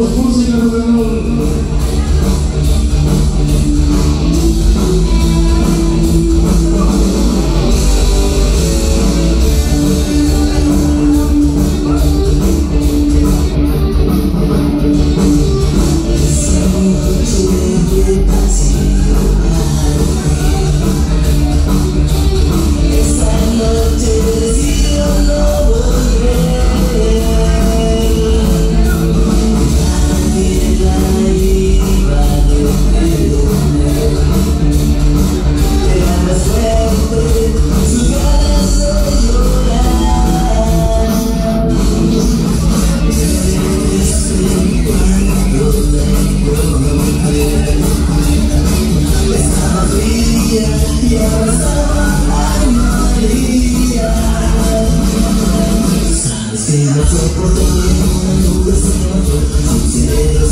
os músicos não I'm